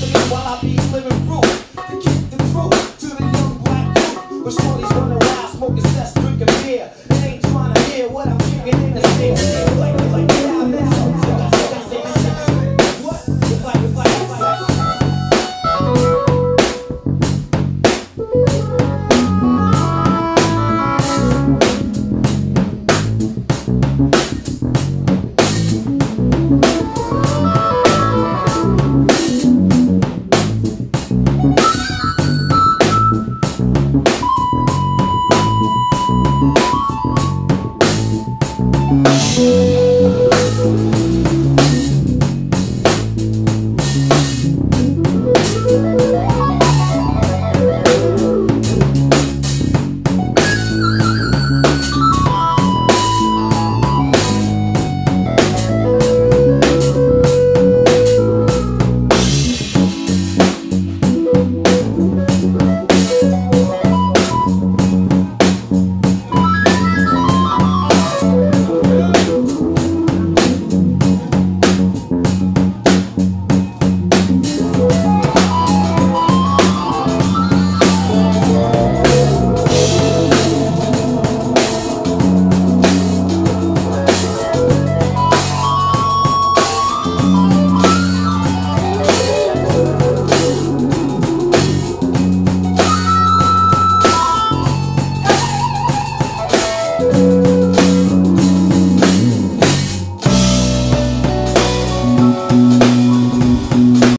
to me while I be living proof.